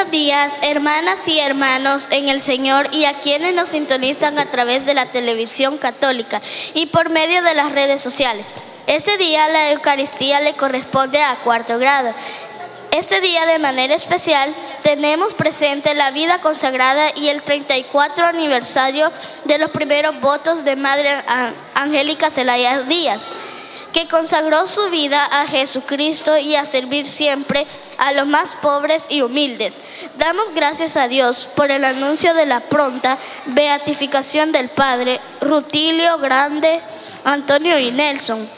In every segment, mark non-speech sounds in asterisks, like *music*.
Buenos días, hermanas y hermanos en el Señor y a quienes nos sintonizan a través de la televisión católica y por medio de las redes sociales. Este día la Eucaristía le corresponde a cuarto grado. Este día de manera especial tenemos presente la vida consagrada y el 34 aniversario de los primeros votos de Madre Angélica Zelaya Díaz que consagró su vida a Jesucristo y a servir siempre a los más pobres y humildes. Damos gracias a Dios por el anuncio de la pronta beatificación del Padre Rutilio Grande, Antonio y Nelson.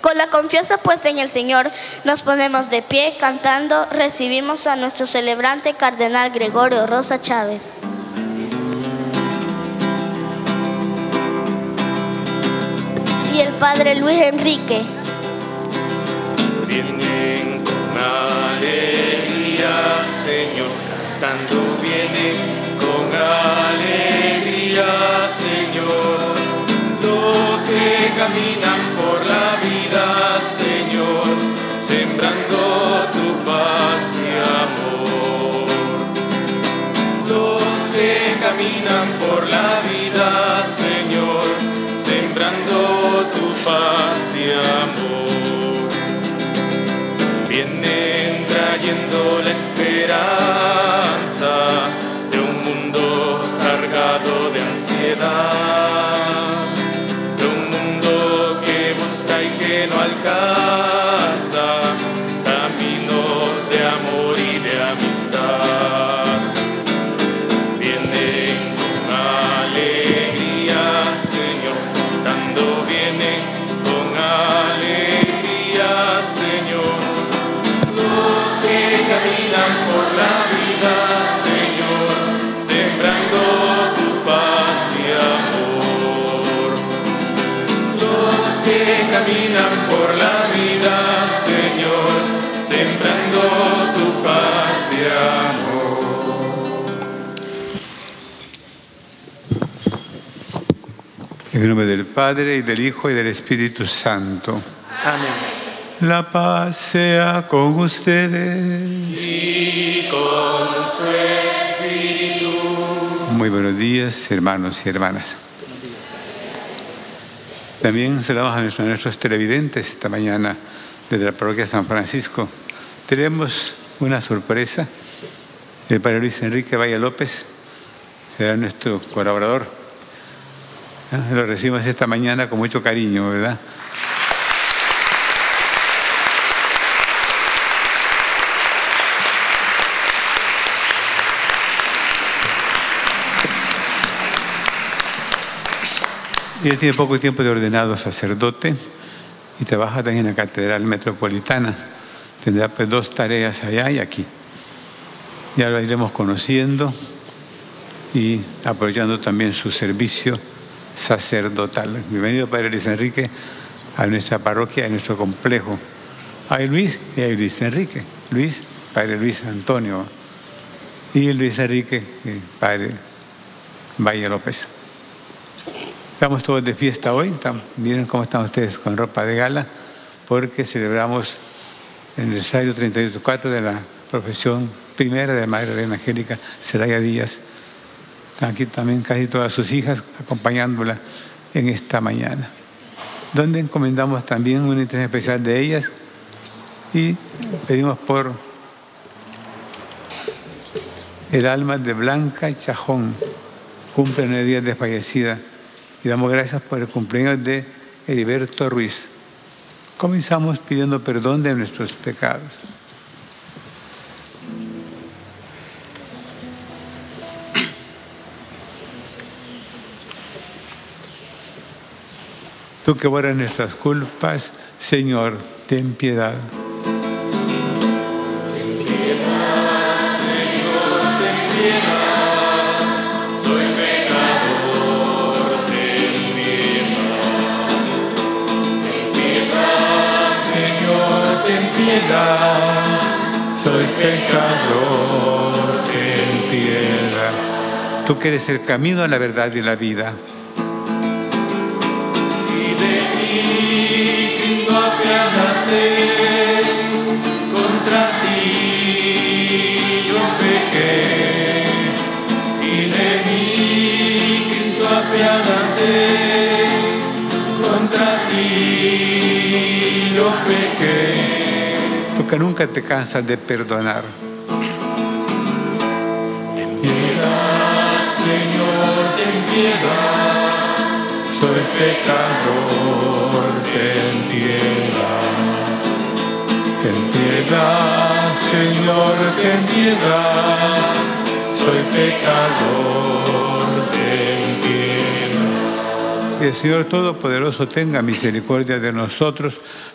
Con la confianza puesta en el Señor, nos ponemos de pie cantando, recibimos a nuestro celebrante Cardenal Gregorio Rosa Chávez. Y el Padre Luis Enrique. Vienen con alegría, Señor, cantando vienen con alegría, Señor. Los que caminan por la vida, Señor, sembrando tu paz y amor. Los que caminan por la vida, Señor, sembrando tu paz y amor. Vienen trayendo la esperanza de un mundo cargado de ansiedad, de un mundo que busca y que no alcanza por la vida, Señor, sembrando tu paz y amor. En el nombre del Padre y del Hijo y del Espíritu Santo. Amén. La paz sea con ustedes. y con su espíritu. Muy buenos días, hermanos y hermanas. También saludamos a nuestros, televidentes esta mañana desde la parroquia San Francisco. Tenemos una sorpresa. El padre Luis Enrique Valle López será nuestro colaborador. Lo recibimos esta mañana con mucho cariño, ¿verdad? Y él tiene poco tiempo de ordenado sacerdote y trabaja también en la Catedral Metropolitana. Tendrá pues dos tareas allá y aquí. Ya lo iremos conociendo y apoyando también su servicio sacerdotal. Bienvenido, Padre Luis Enrique, a nuestra parroquia, a nuestro complejo. Hay Luis y hay Luis Enrique. Luis, Padre Luis Antonio. Y Luis Enrique, eh, Padre Valle López. Estamos todos de fiesta hoy. Miren cómo están ustedes con ropa de gala, porque celebramos el aniversario 34 de la profesión primera de Madre Reina Angélica Seraya Díaz. Están aquí también casi todas sus hijas acompañándola en esta mañana, donde encomendamos también un interés especial de ellas y pedimos por el alma de Blanca Chajón, cumple nueve días de fallecida, y damos gracias por el cumpleaños de Heriberto Ruiz. Comenzamos pidiendo perdón de nuestros pecados. Tú que borras nuestras culpas, Señor, ten piedad. pecador, ten piedad. Tú que eres el camino a la verdad y la vida. Y de mí, Cristo, apiádate. Contra ti yo pequé. Y de mí, Cristo, apiádate. Contra ti yo pequé. Porque nunca te cansas de perdonar. Ten piedad, Señor, ten piedad. Soy pecador, ten piedad. Ten piedad, Señor, ten piedad. Soy pecador, ten piedad. Que el Señor Todopoderoso tenga misericordia de nosotros,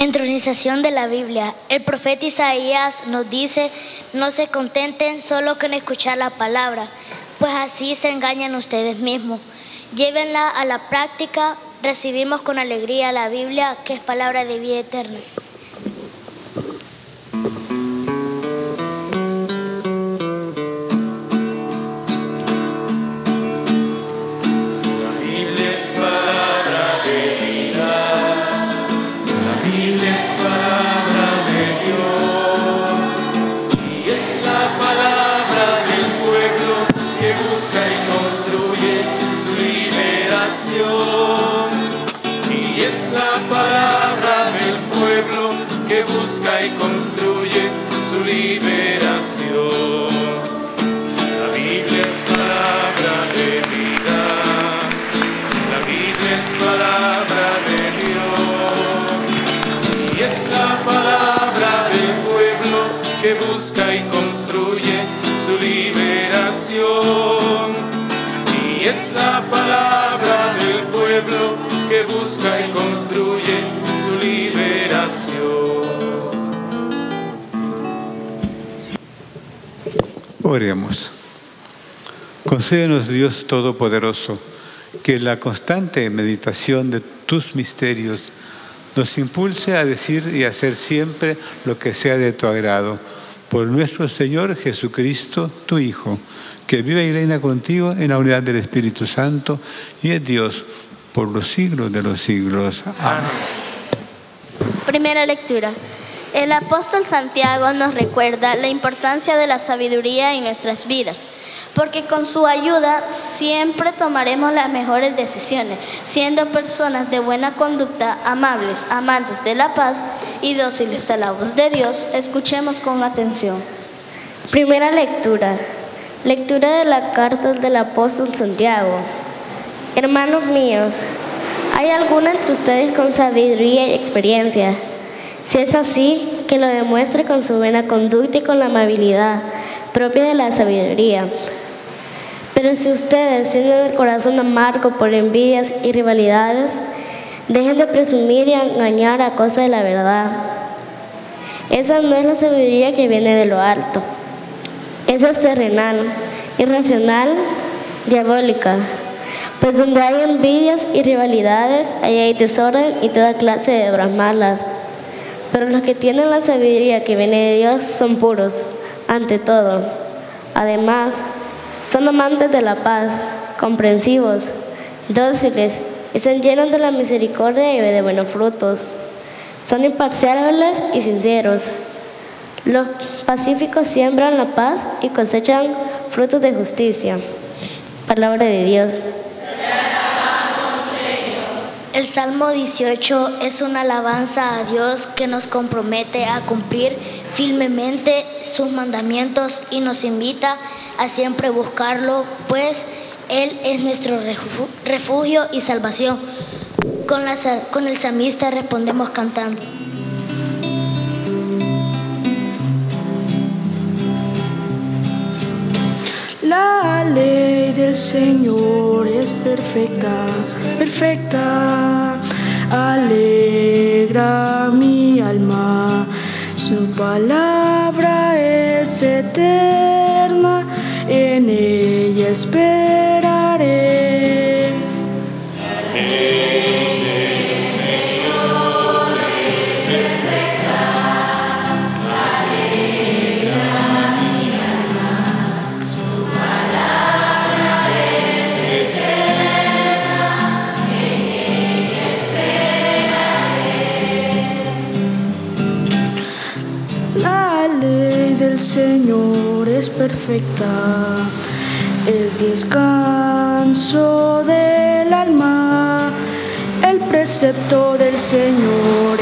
Entronización de la Biblia. El profeta Isaías nos dice, no se contenten solo con escuchar la palabra, pues así se engañan ustedes mismos. Llévenla a la práctica, recibimos con alegría la Biblia, que es palabra de vida eterna. Busca y construye su liberación. La Biblia es palabra de vida. La Biblia es palabra de Dios. Y es la palabra del pueblo que busca y construye su liberación. Y es la palabra del pueblo que busca y construye liberación. Oremos. Concédenos, Dios Todopoderoso, que la constante meditación de tus misterios nos impulse a decir y hacer siempre lo que sea de tu agrado. Por nuestro Señor Jesucristo, tu Hijo, que vive y reina contigo en la unidad del Espíritu Santo y es Dios por los siglos de los siglos. Amén. Primera lectura. El apóstol Santiago nos recuerda la importancia de la sabiduría en nuestras vidas, porque con su ayuda siempre tomaremos las mejores decisiones, siendo personas de buena conducta, amables, amantes de la paz y dóciles a la voz de Dios. Escuchemos con atención. Primera lectura. Lectura de la carta del apóstol Santiago. Hermanos míos, ¿hay alguno entre ustedes con sabiduría y experiencia? Si es así, que lo demuestre con su buena conducta y con la amabilidad propia de la sabiduría. Pero si ustedes tienen el corazón amargo por envidias y rivalidades, dejen de presumir y engañar a causa de la verdad. Esa no es la sabiduría que viene de lo alto. Esa es terrenal, irracional, diabólica. Pues donde hay envidias y rivalidades, ahí hay desorden y toda clase de obras malas. Pero los que tienen la sabiduría que viene de Dios son puros, ante todo. Además, son amantes de la paz, comprensivos, dóciles, están llenos de la misericordia y de buenos frutos. Son imparciales y sinceros. Los pacíficos siembran la paz y cosechan frutos de justicia. Palabra de Dios. El Salmo 18 es una alabanza a Dios que nos compromete a cumplir firmemente sus mandamientos y nos invita a siempre buscarlo, pues Él es nuestro refu- refugio y salvación. Con, el samista respondemos cantando. La del Señor es perfecta, perfecta. Alegra mi alma. Su palabra es eterna, en ella esperaré. Perfecta, es descanso del alma. El precepto del Señor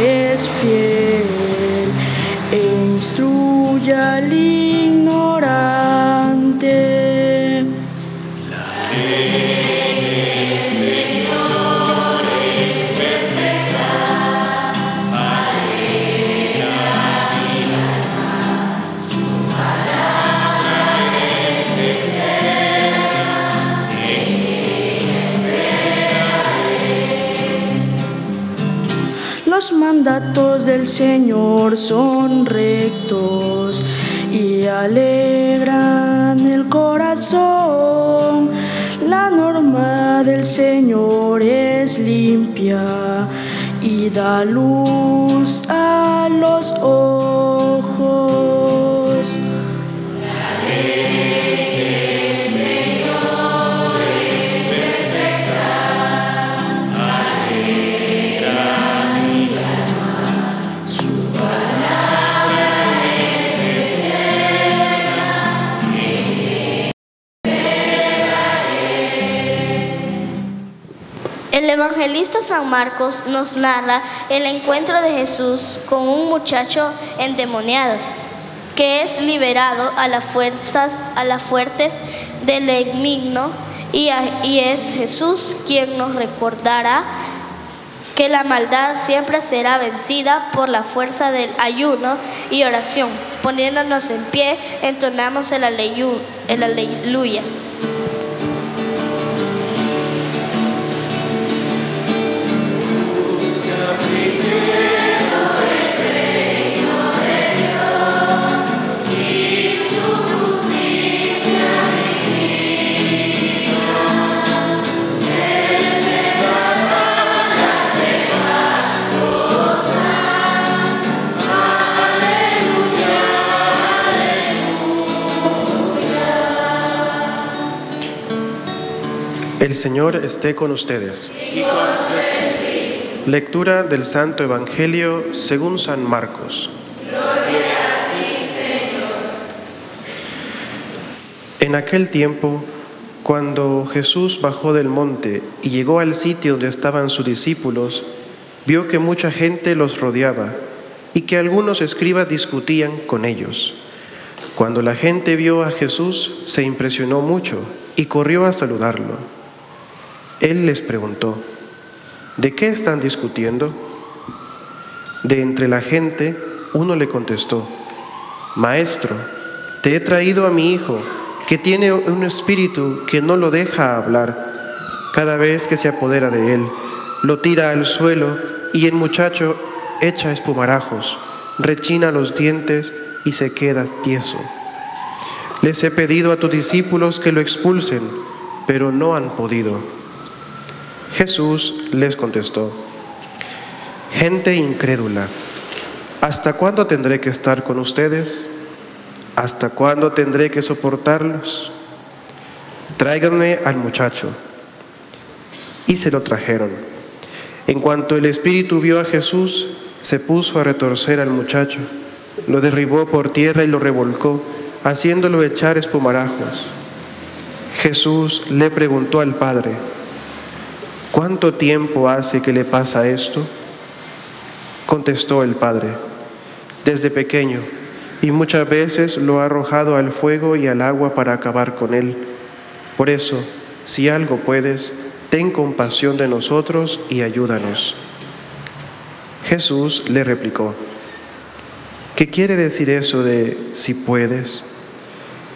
mandatos del Señor son rectos y alegran el corazón. La norma del Señor es limpia y da luz a los ojos. Evangelista San Marcos nos narra el encuentro de Jesús con un muchacho endemoniado que es liberado a las fuerzas, a las fuertes del enigno y, es Jesús quien nos recordará que la maldad siempre será vencida por la fuerza del ayuno y oración. Poniéndonos en pie, entonamos el, el aleluya. Señor esté con ustedes. Lectura del Santo Evangelio según San Marcos. En aquel tiempo, cuando Jesús bajó del monte y llegó al sitio donde estaban sus discípulos, vio que mucha gente los rodeaba y que algunos escribas discutían con ellos. Cuando la gente vio a Jesús, se impresionó mucho y corrió a saludarlo. Él les preguntó, ¿de qué están discutiendo? De entre la gente, uno le contestó, Maestro, te he traído a mi hijo, que tiene un espíritu que no lo deja hablar. Cada vez que se apodera de él, lo tira al suelo y el muchacho echa espumarajos, rechina los dientes y se queda tieso. Les he pedido a tus discípulos que lo expulsen, pero no han podido. Jesús les contestó, gente incrédula, ¿hasta cuándo tendré que estar con ustedes? ¿Hasta cuándo tendré que soportarlos? Tráiganme al muchacho. Y se lo trajeron. En cuanto el espíritu vio a Jesús, se puso a retorcer al muchacho, lo derribó por tierra y lo revolcó, haciéndolo echar espumarajos. Jesús le preguntó al Padre, ¿cuánto tiempo hace que le pasa esto? Contestó el Padre, desde pequeño, y muchas veces lo ha arrojado al fuego y al agua para acabar con él. Por eso, si algo puedes, ten compasión de nosotros y ayúdanos. Jesús le replicó, ¿qué quiere decir eso de si puedes?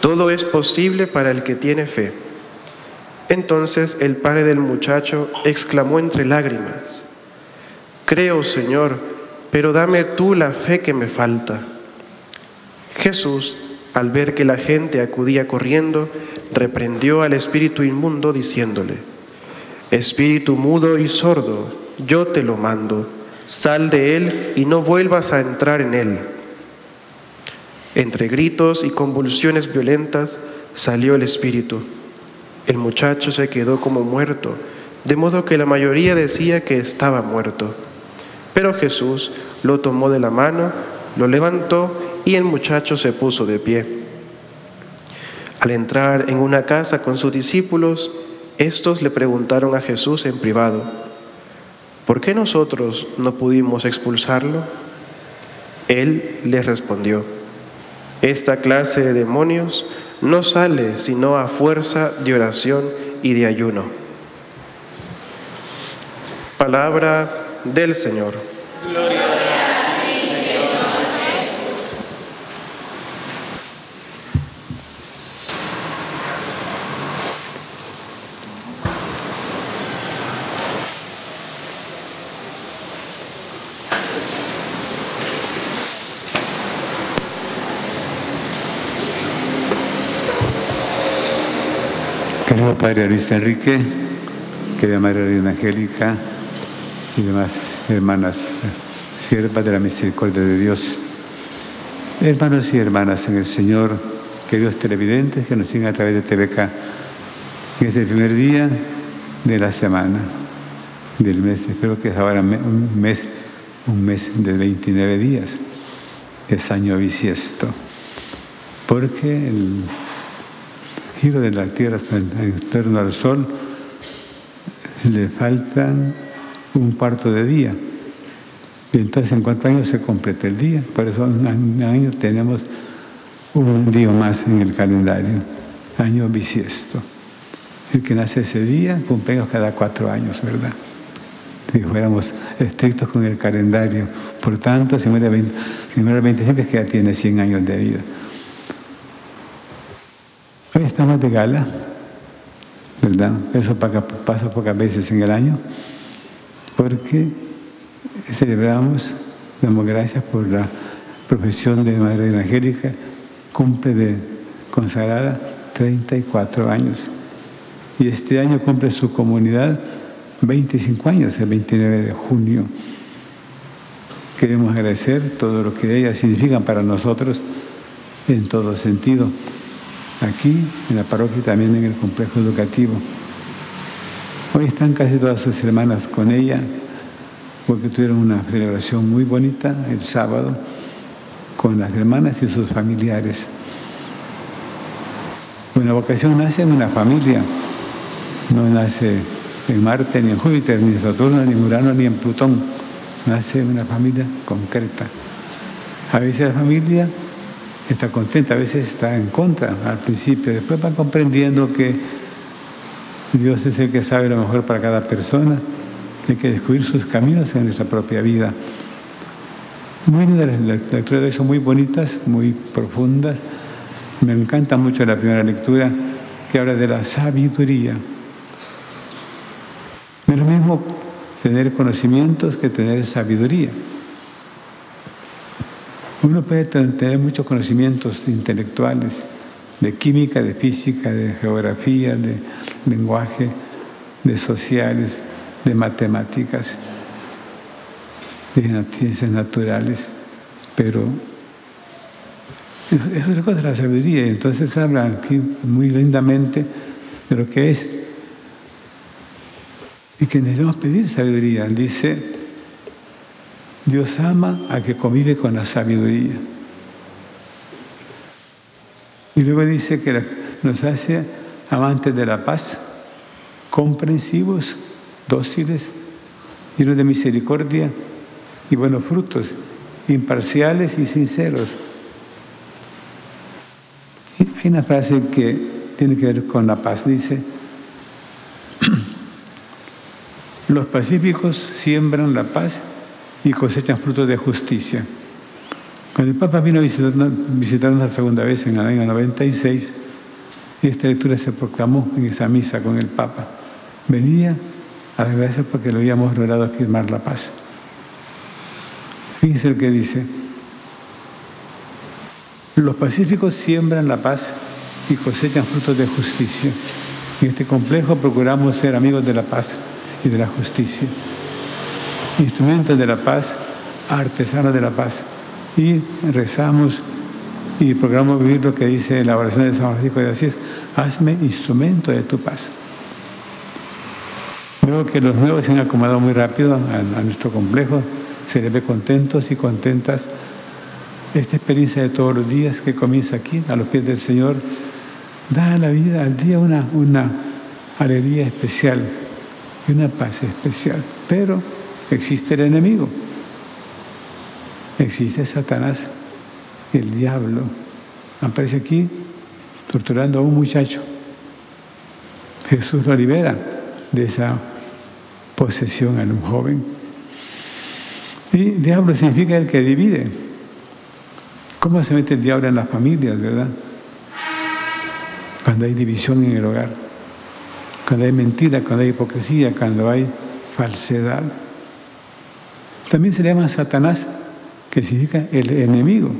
Todo es posible para el que tiene fe. Entonces el padre del muchacho exclamó entre lágrimas, Creo, Señor, pero dame tú la fe que me falta. Jesús, al ver que la gente acudía corriendo, reprendió al espíritu inmundo diciéndole, Espíritu mudo y sordo, yo te lo mando, sal de él y no vuelvas a entrar en él. Entre gritos y convulsiones violentas salió el espíritu. El muchacho se quedó como muerto, de modo que la mayoría decía que estaba muerto. Pero Jesús lo tomó de la mano, lo levantó y el muchacho se puso de pie. Al entrar en una casa con sus discípulos, estos le preguntaron a Jesús en privado, ¿por qué nosotros no pudimos expulsarlo? Él les respondió, esta clase de demonios no sale sino a fuerza de oración y de ayuno. Palabra del Señor. Querido Padre Luis Enrique, querida Madre Angélica y demás hermanas, siervas de la misericordia de Dios, hermanos y hermanas en el Señor, queridos televidentes que nos siguen a través de TVK, que es el primer día de la semana, del mes, espero que es ahora un mes, un mes de 29 días, es año bisiesto, porque el giro de la Tierra en torno al Sol le faltan un cuarto de día. Entonces en cuántos años se completa el día. Por eso en un año tenemos un día más en el calendario, año bisiesto. El que nace ese día, cumpleaños cada cuatro años, ¿verdad? Si fuéramos estrictos con el calendario. Por tanto, si muere, 20, si muere 25 es que ya tiene 100 años de vida. Hoy estamos de gala, ¿verdad? Eso pasa pocas veces en el año, porque celebramos, damos gracias por la profesión de Madre Angélica, cumple de consagrada 34 años. Y este año cumple su comunidad 25 años, el 29 de junio. Queremos agradecer todo lo que ellas significan para nosotros en todo sentido aquí en la parroquia y también en el complejo educativo. Hoy están casi todas sus hermanas con ella, porque tuvieron una celebración muy bonita el sábado con las hermanas y sus familiares. Una vocación nace en una familia, no nace en Marte, ni en Júpiter, ni en Saturno, ni en Urano, ni en Plutón, nace en una familia concreta. A veces la familia está contenta, a veces está en contra al principio, después va comprendiendo que Dios es el que sabe lo mejor para cada persona, que hay que descubrir sus caminos en nuestra propia vida. Muy lindas las lecturas de hoy son muy bonitas, muy profundas. Me encanta mucho la primera lectura que habla de la sabiduría. No es lo mismo tener conocimientos que tener sabiduría. Uno puede tener muchos conocimientos intelectuales de química, de física, de geografía, de lenguaje, de sociales, de matemáticas, de ciencias naturales, pero eso es cosa de la sabiduría. Entonces habla aquí muy lindamente de lo que es y que necesitamos pedir sabiduría. Dice, Dios ama a que convive con la sabiduría. Y luego dice que nos hace amantes de la paz, comprensivos, dóciles, llenos de misericordia y buenos frutos, imparciales y sinceros. Y hay una frase que tiene que ver con la paz. Dice, *clears throat* los pacíficos siembran la paz y cosechan frutos de justicia. Cuando el Papa vino a visitarnos, la segunda vez en el año 96, esta lectura se proclamó en esa misa con el Papa. Venía a dar gracias porque lo habíamos logrado afirmar la paz. Fíjense el que dice, los pacíficos siembran la paz y cosechan frutos de justicia. En este complejo procuramos ser amigos de la paz y de la justicia instrumentos de la paz, artesanos de la paz. Y rezamos y procuramos vivir lo que dice la oración de San Francisco de Asís, hazme instrumento de tu paz. Veo que los nuevos se han acomodado muy rápido a, nuestro complejo, se les ve contentos y contentas esta experiencia de todos los días que comienza aquí, a los pies del Señor, da a la vida, al día, una, una alegría especial y una paz especial. Pero existe el enemigo, existe Satanás, el diablo. Aparece aquí torturando a un muchacho. Jesús lo libera de esa posesión a un joven. Y diablo significa el que divide. ¿Cómo se mete el diablo en las familias, verdad? Cuando hay división en el hogar, cuando hay mentira, cuando hay hipocresía, cuando hay falsedad. También se le llama Satanás, que significa el enemigo.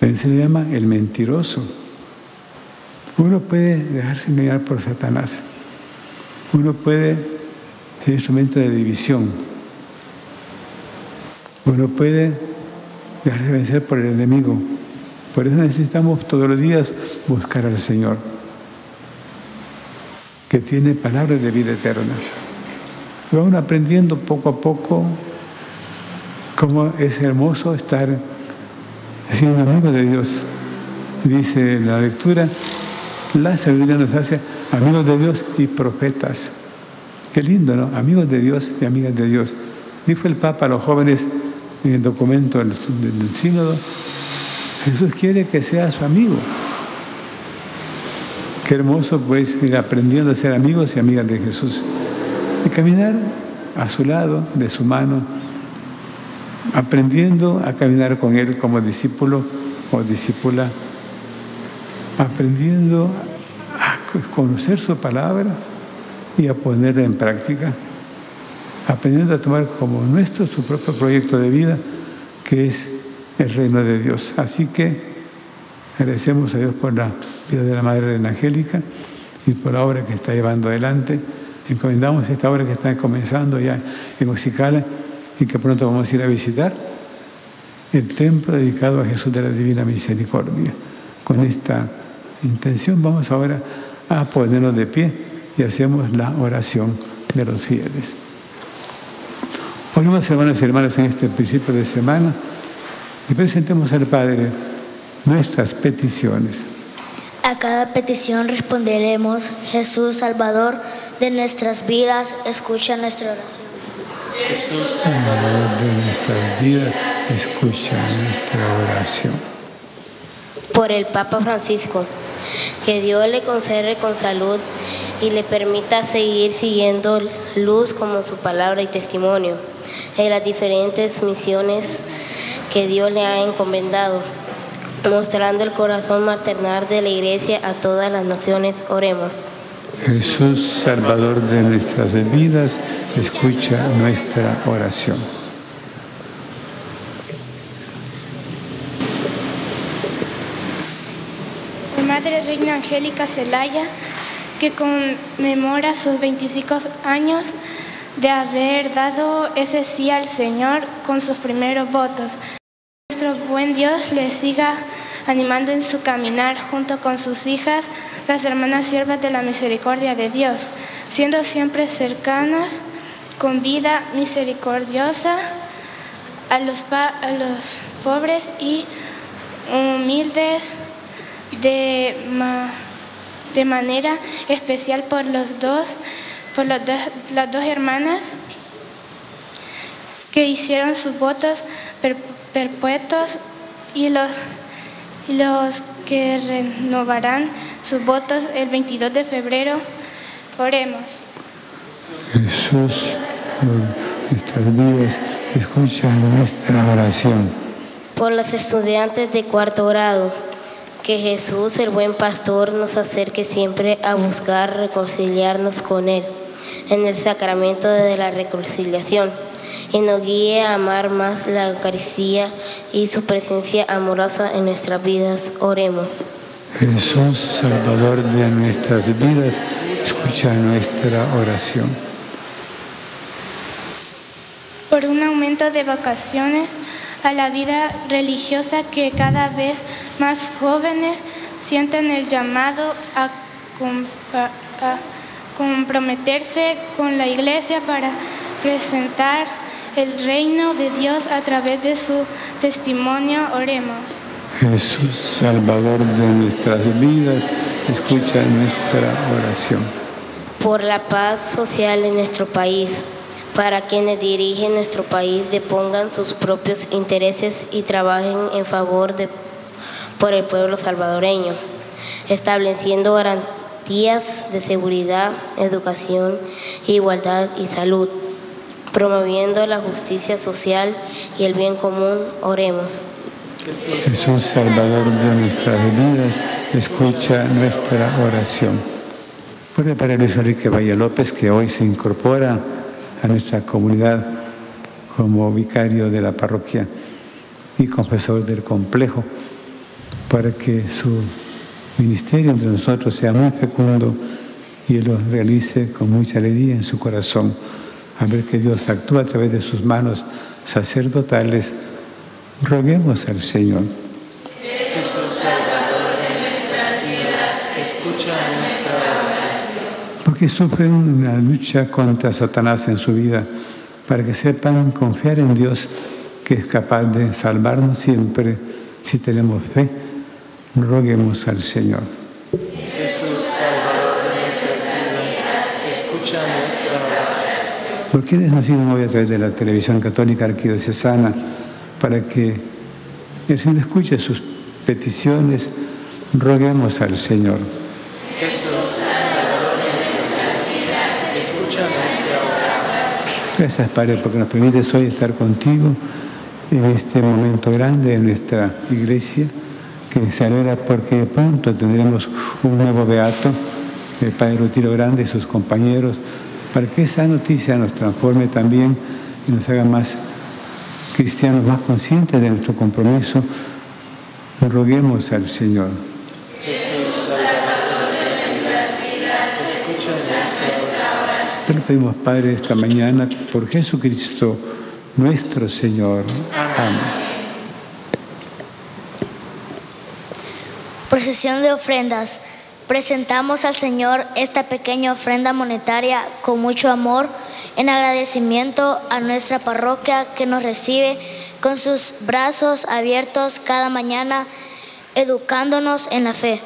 También se le llama el mentiroso. Uno puede dejarse engañar por Satanás. Uno puede ser instrumento de división. Uno puede dejarse vencer por el enemigo. Por eso necesitamos todos los días buscar al Señor, que tiene palabras de vida eterna. Y vamos aprendiendo poco a poco cómo es hermoso estar siendo amigo de Dios. Dice la lectura, la sabiduría nos hace amigos de Dios y profetas. Qué lindo, ¿no? Amigos de Dios y amigas de Dios. Dijo el Papa a los jóvenes en el documento del, del sínodo, Jesús quiere que sea su amigo. Qué hermoso pues ir aprendiendo a ser amigos y amigas de Jesús y caminar a su lado, de su mano, aprendiendo a caminar con Él como discípulo o discípula, aprendiendo a conocer su palabra y a ponerla en práctica, aprendiendo a tomar como nuestro su propio proyecto de vida, que es el reino de Dios. Así que agradecemos a Dios por la vida de la Madre Angélica y por la obra que está llevando adelante. Encomendamos esta obra que está comenzando ya en Oxicala y que pronto vamos a ir a visitar el templo dedicado a Jesús de la Divina Misericordia. Con esta intención vamos ahora a ponernos de pie y hacemos la oración de los fieles. Oremos, hermanos y hermanas, en este principio de semana y presentemos al Padre nuestras peticiones. A cada petición responderemos, Jesús Salvador de nuestras vidas, escucha nuestra oración. Jesús Salvador de nuestras vidas, escucha nuestra oración. Por el Papa Francisco, que Dios le concede con salud y le permita seguir siguiendo luz como su palabra y testimonio en las diferentes misiones que Dios le ha encomendado, mostrando el corazón maternal de la Iglesia a todas las naciones. Oremos. Jesús, Salvador de nuestras vidas, escucha nuestra oración. Madre Reina Angélica Celaya, que conmemora sus 25 años de haber dado ese sí al Señor con sus primeros votos. Nuestro buen Dios le siga animando en su caminar junto con sus hijas, las hermanas siervas de la misericordia de Dios, siendo siempre cercanas, con vida misericordiosa a los, a los pobres y humildes de, de manera especial por los dos, por los las dos hermanas que hicieron sus votos perpetuos y los, los que renovarán sus votos el 22 de febrero. Oremos. Jesús, por nuestras vidas, escucha nuestra oración. Por los estudiantes de cuarto grado, que Jesús, el buen pastor, nos acerque siempre a buscar reconciliarnos con Él en el sacramento de la reconciliación y nos guíe a amar más la Eucaristía y su presencia amorosa en nuestras vidas. Oremos. Jesús, Salvador de nuestras vidas, escucha nuestra oración. Por un aumento de vocaciones a la vida religiosa que cada vez más jóvenes sienten el llamado a, a comprometerse con la Iglesia para presentar el reino de Dios a través de su testimonio. Oremos. Jesús, Salvador de nuestras vidas, escucha nuestra oración. Por la paz social en nuestro país, para quienes dirigen nuestro país depongan sus propios intereses y trabajen en favor de por el pueblo salvadoreño, estableciendo garantías de seguridad, educación, igualdad y salud, promoviendo la justicia social y el bien común. Oremos. Jesús, Salvador de nuestras vidas, escucha nuestra oración. El Padre Luis Enrique Valle López, que hoy se incorpora a nuestra comunidad como vicario de la parroquia y confesor del complejo, para que su ministerio entre nosotros sea muy fecundo y lo realice con mucha alegría en su corazón, a ver que Dios actúa a través de sus manos sacerdotales Roguemos al Señor. Jesús Salvador de nuestras vidas, escucha nuestra oración. Porque sufren una lucha contra Satanás en su vida, para que sepan confiar en Dios, que es capaz de salvarnos siempre si tenemos fe. Roguemos al Señor. Jesús ¿Por quienes nos siguen hoy a través de la televisión católica arquidiocesana? para que el Señor escuche sus peticiones, roguemos al Señor. Jesús, Salvador de nuestras vidas, escucha nuestra oración. Gracias, Padre, porque nos permites hoy estar contigo en este momento grande de nuestra iglesia, que se alegra porque pronto tendremos un nuevo beato, el Padre Rutiro Grande y sus compañeros, para que esa noticia nos transforme también y nos haga más cristianos más conscientes de nuestro compromiso, roguemos al Señor. Jesús, oración. Te lo pedimos, Padre, esta mañana por Jesucristo, nuestro Señor. Amén. Procesión de ofrendas. Presentamos al Señor esta pequeña ofrenda monetaria con mucho amor en agradecimiento a nuestra parroquia que nos recibe con sus brazos abiertos cada mañana, educándonos en la fe.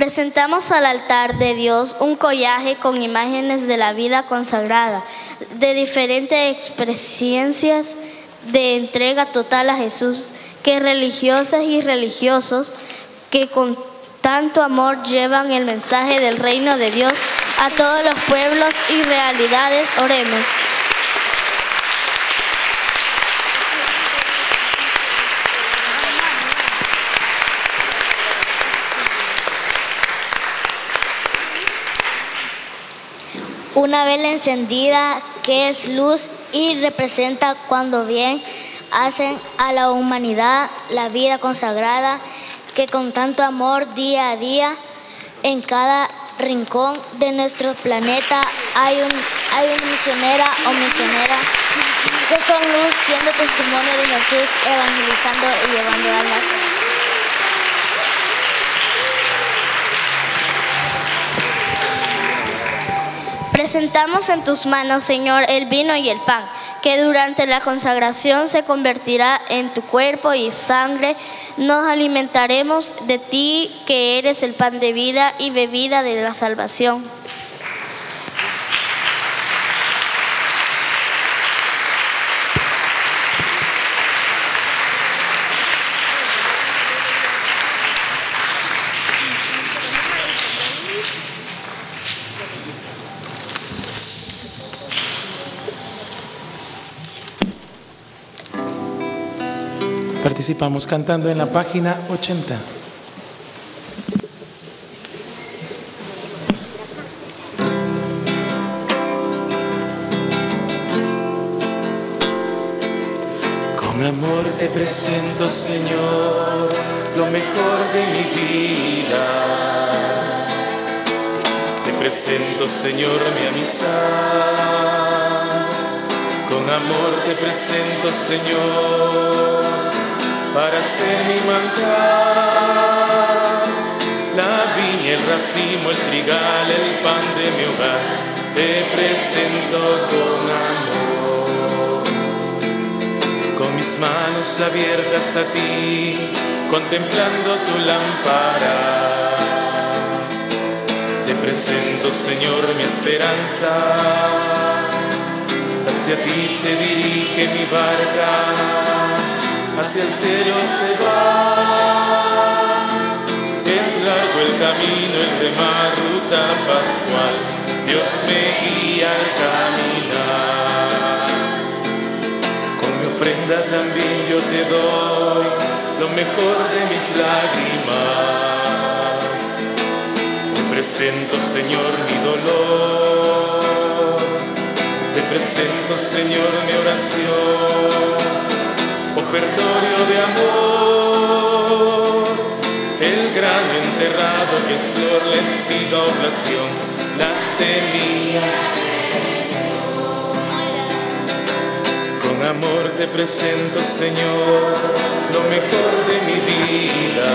Presentamos al altar de Dios un collaje con imágenes de la vida consagrada, de diferentes experiencias de entrega total a Jesús, que religiosas y religiosos que con tanto amor llevan el mensaje del reino de Dios a todos los pueblos y realidades. Oremos. Una vela encendida que es luz y representa cuando bien hacen a la humanidad la vida consagrada que con tanto amor día a día en cada rincón de nuestro planeta hay, un, hay una misionera o misionera que son luz siendo testimonio de Jesús evangelizando y llevando almas. Presentamos en tus manos, Señor, el vino y el pan, que durante la consagración se convertirá en tu cuerpo y sangre. Nos alimentaremos de ti, que eres el pan de vida y bebida de la salvación. Participamos cantando en la página 80. Con amor te presento, Señor, lo mejor de mi vida. presento, Señor, mi amistad. Con amor te presento, Señor, para ser mi manjar. La viña, el racimo, el trigal, el pan de mi hogar, te presento con amor. Con mis manos abiertas a ti, contemplando tu lámpara. Te presento, Señor, mi esperanza. Hacia ti se dirige mi barca, hacia el cielo se va. Es largo el camino, el de Maruta Pascual. Dios me guía al caminar. Con mi ofrenda también yo te doy lo mejor de mis lágrimas. Te presento, Señor, mi dolor. Te presento, Señor, mi oración. Ofertorio de amor. El grano enterrado que es flor les pido oblación. La semilla. Con amor te presento, Señor, lo mejor de mi vida.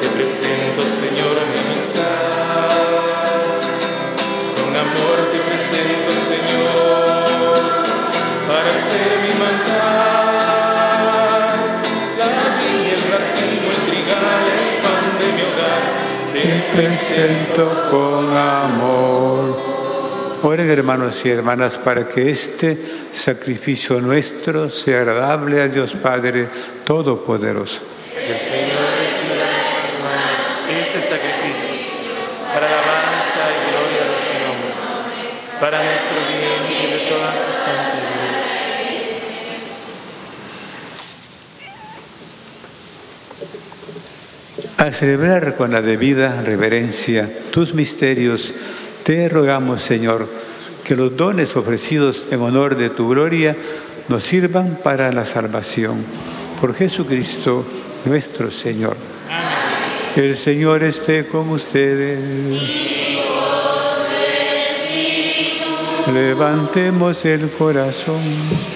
Te presento, Señor, mi amistad. Con amor te presento, Señor, Te presento con amor. Oren hermanos y hermanas para que este sacrificio nuestro sea agradable a Dios Padre Todopoderoso. El Señor reciba manos este sacrificio para alabanza y gloria de su nombre, para nuestro bien y de toda su santa Al celebrar con la debida reverencia tus misterios, te rogamos, Señor, que los dones ofrecidos en honor de tu gloria nos sirvan para la salvación. Por Jesucristo nuestro Señor. El Señor esté con ustedes. Levantemos el corazón.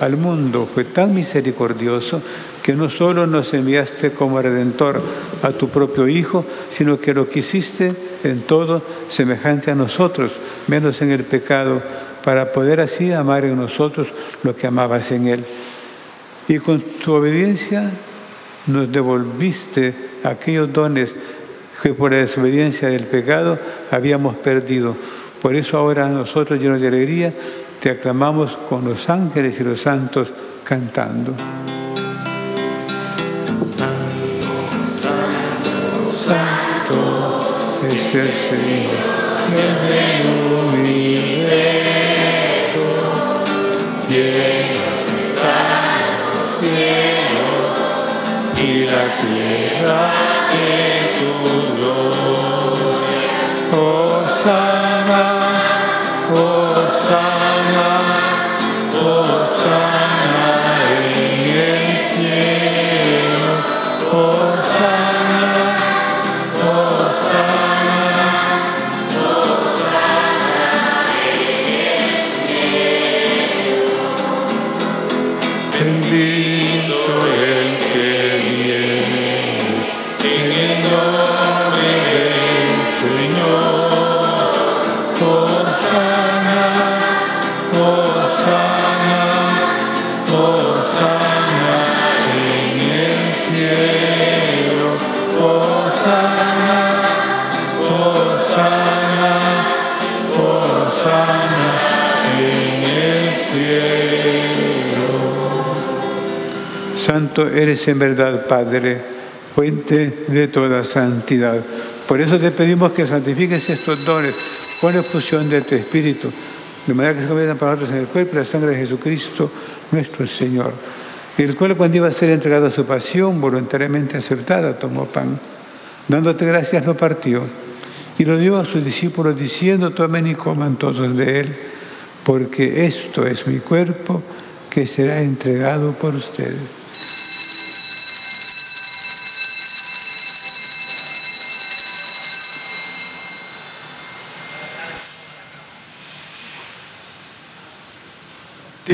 al mundo fue tan misericordioso que no solo nos enviaste como redentor a tu propio Hijo, sino que lo quisiste en todo semejante a nosotros, menos en el pecado, para poder así amar en nosotros lo que amabas en Él. Y con tu obediencia nos devolviste aquellos dones que por la desobediencia del pecado habíamos perdido. Por eso ahora nosotros, llenos de alegría, te aclamamos con los ángeles y los santos cantando. Santo, santo, Santo es el Señor, Dios del universo. Llenos están los cielos y la tierra de tu gloria. Oh, sana, Santo eres en verdad, Padre, fuente de toda santidad. Por eso te pedimos que santifiques estos dones con la efusión de tu Espíritu, de manera que se conviertan para nosotros en el cuerpo y la sangre de Jesucristo, nuestro Señor. El cual cuando iba a ser entregado a su pasión, voluntariamente aceptada, tomó pan. Dándote gracias, lo partió y lo dio a sus discípulos diciendo, tomen y coman todos de él, porque esto es mi cuerpo que será entregado por ustedes.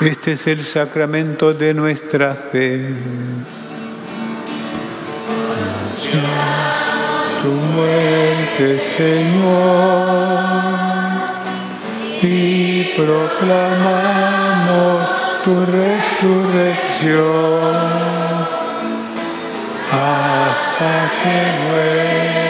Este es el sacramento de nuestra fe. Tu muerte, Señor, y proclamamos tu resurrección hasta que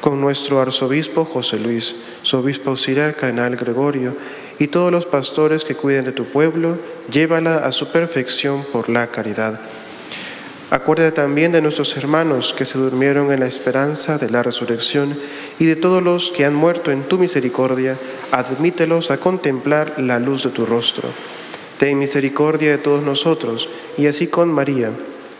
con nuestro arzobispo José Luis, su obispo auxiliar Canal Gregorio y todos los pastores que cuiden de tu pueblo, llévala a su perfección por la caridad. Acuérdate también de nuestros hermanos que se durmieron en la esperanza de la resurrección y de todos los que han muerto en tu misericordia, admítelos a contemplar la luz de tu rostro. Ten misericordia de todos nosotros y así con María,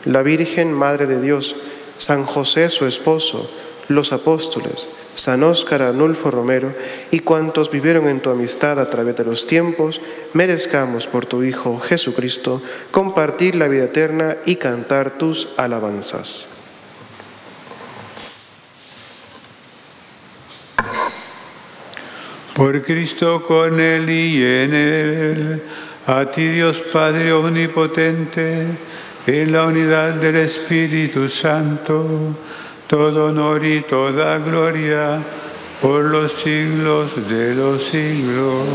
la Virgen Madre de Dios, San José su esposo, los apóstoles, San Óscar Arnulfo Romero y cuantos vivieron en tu amistad a través de los tiempos, merezcamos por tu Hijo Jesucristo compartir la vida eterna y cantar tus alabanzas. Por Cristo con Él y en Él, a ti Dios Padre Omnipotente, en la unidad del Espíritu Santo, todo honor y toda gloria por los siglos de los siglos.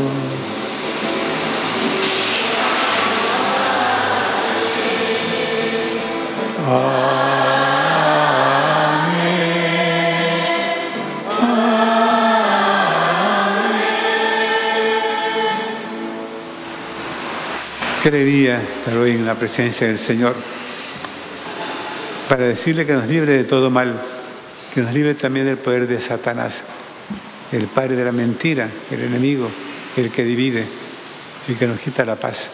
Quería estar hoy en la presencia del Señor para decirle que nos libre de todo mal, que nos libre también del poder de Satanás, el padre de la mentira, el enemigo, el que divide, el que nos quita la paz.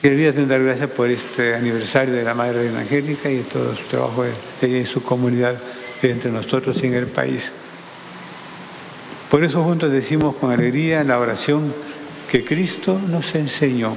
Quería dar gracias por este aniversario de la Madre Angélica y de todo su trabajo de ella y su comunidad entre nosotros y en el país. Por eso juntos decimos con alegría en la oración que Cristo nos enseñó.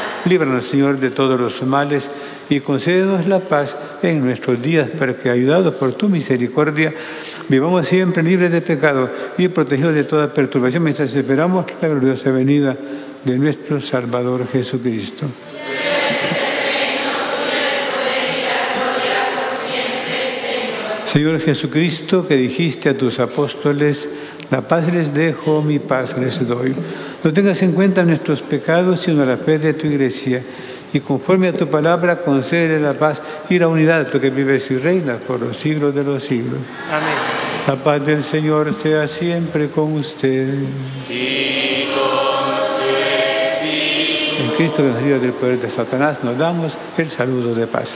Líbranos, Señor, de todos los males y concédenos la paz en nuestros días para que, ayudados por tu misericordia, vivamos siempre libres de pecado y protegidos de toda perturbación mientras esperamos la gloriosa venida de nuestro Salvador Jesucristo. Señor Jesucristo, que dijiste a tus apóstoles, La paz les dejo, mi paz les doy. No tengas en cuenta nuestros pecados, sino la fe de tu iglesia. Y conforme a tu palabra, concede la paz y la unidad, tú que vives y reinas por los siglos de los siglos. Amén. La paz del Señor sea siempre con usted. Y con su espíritu. En Cristo que nos libre del poder de Satanás, nos damos el saludo de. Paz,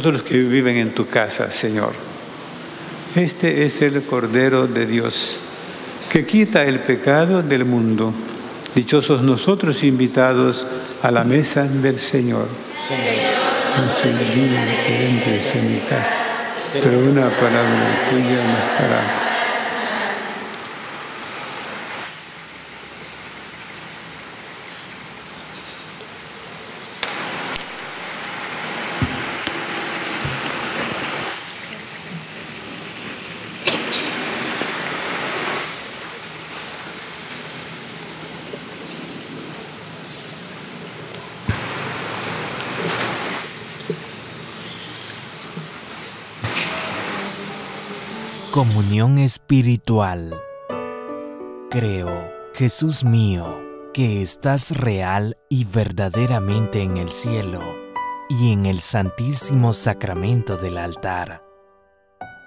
Dichosos los que viven en tu casa, Señor. Este es el Cordero de Dios, que quita el pecado del mundo. Dichosos nosotros invitados a la mesa del Señor. No sé el día que entres en mi casa, pero una palabra tuya me Espiritual. Creo, Jesús mío, que estás real y verdaderamente en el cielo y en el santísimo sacramento del altar.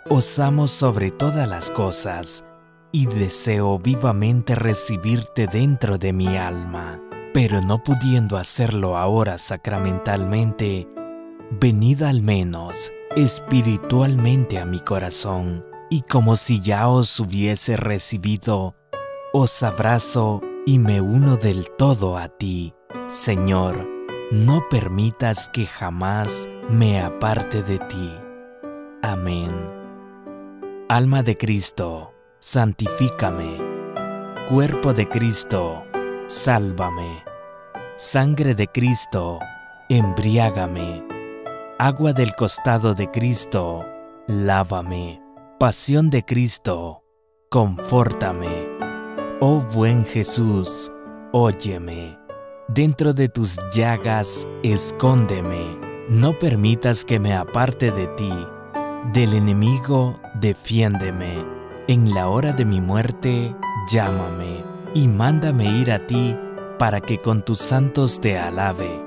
Os amo sobre todas las cosas y deseo vivamente recibirte dentro de mi alma, pero no pudiendo hacerlo ahora sacramentalmente, venid al menos espiritualmente a mi corazón y como si ya os hubiese recibido, os abrazo y me uno del todo a ti. Señor, no permitas que jamás me aparte de ti. Amén. Alma de Cristo, santifícame. Cuerpo de Cristo, sálvame. Sangre de Cristo, embriágame. Agua del costado de Cristo, lávame. Pasión de Cristo, confórtame. Oh buen Jesús, óyeme. Dentro de tus llagas, escóndeme. No permitas que me aparte de ti. Del enemigo, defiéndeme. En la hora de mi muerte, llámame y mándame ir a ti para que con tus santos te alabe.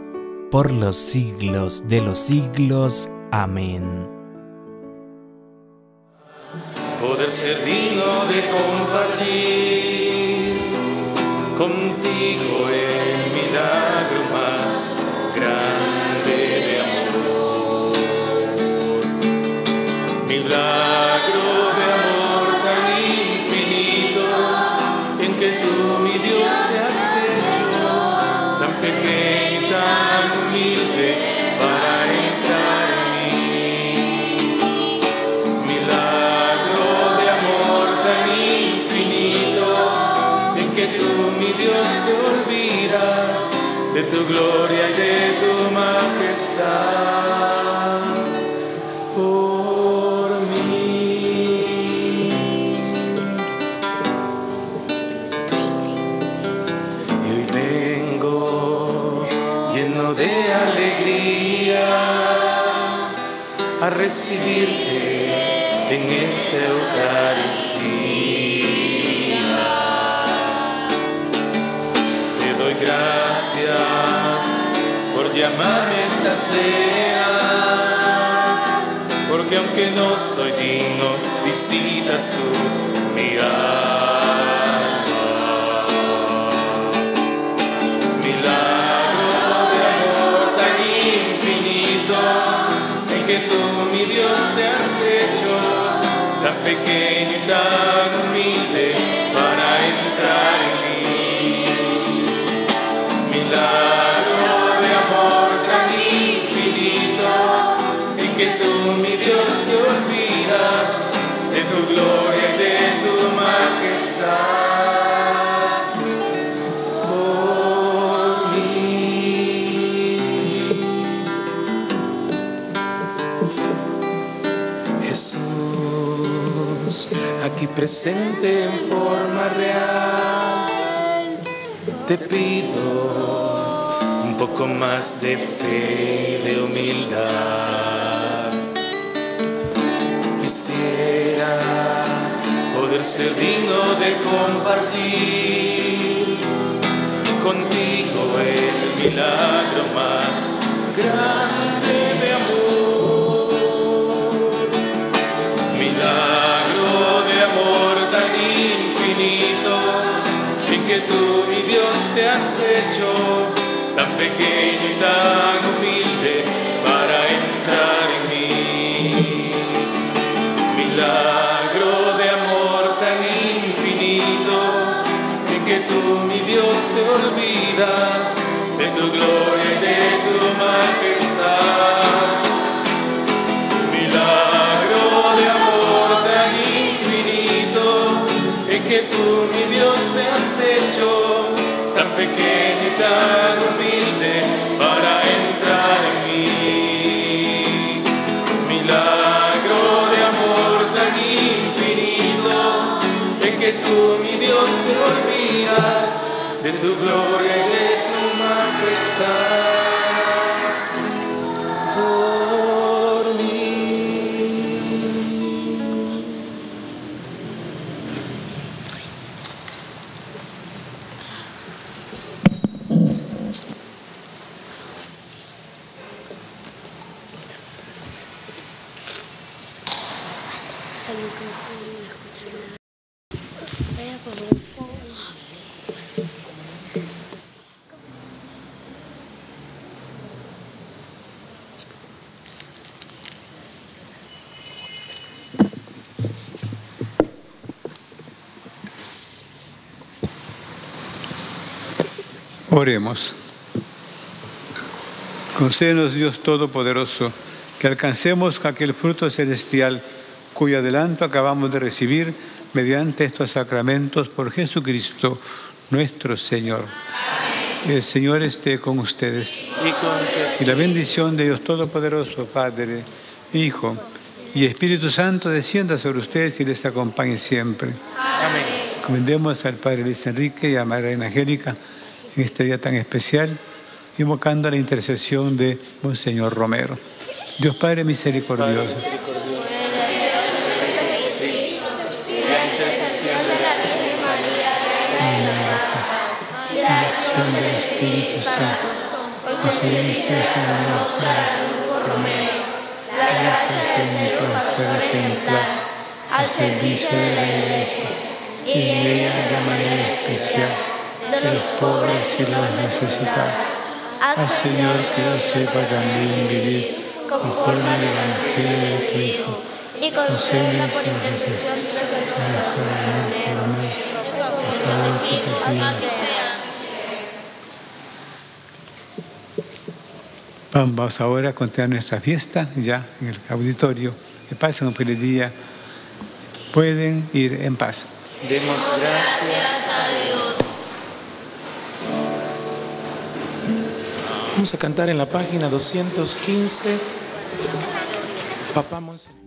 Por los siglos de los siglos. Amén. Ser digno de compartir contigo tu gloria y de tu majestad por mí. Y hoy vengo lleno de alegría a recibirte en esta Eucaristía. Por llamarme a esta cena, porque aunque no soy digno, visitas tú mi alma. Milagro de amor tan infinito en que tú, mi Dios, te has hecho tan pequeño presente en forma real, te pido un poco más de fe y de humildad. Quisiera poder ser digno de compartir contigo el milagro más grande que tú, mi Dios, te has hecho tan pequeño y tan humilde para entrar en mí. Milagro de amor tan infinito en que tú, mi Dios, te olvidas de tu gloria y de tu majestad. Hecho tan pequeño y tan humilde para entrar en mí. Milagro de amor tan infinito en que tú, mi Dios, te olvidas de tu gloria Oremos. Concédenos, Dios Todopoderoso, que alcancemos aquel fruto celestial cuyo adelanto acabamos de recibir mediante estos sacramentos por Jesucristo nuestro Señor. El Señor esté con ustedes. Y la bendición de Dios Todopoderoso, Padre, Hijo y Espíritu Santo descienda sobre ustedes y les acompañe siempre. Amén. Encomendemos al Padre Luis Enrique y a María Angélica en este día tan especial, invocando la intercesión de Monseñor Romero. Dios Padre misericordioso, la Espíritu Santo, la gracia del al servicio de la iglesia y ella de manera especial de los pobres y los necesitados. Haz, Señor, que yo sepa también vivir conforme al Evangelio de tu Hijo y concédeme por intercesión de Vamos ahora a continuar nuestra fiesta ya en el auditorio. Que pasen un feliz día. Pueden ir en paz. Demos gracias Vamos a cantar en la página 215. Papá Monseñor.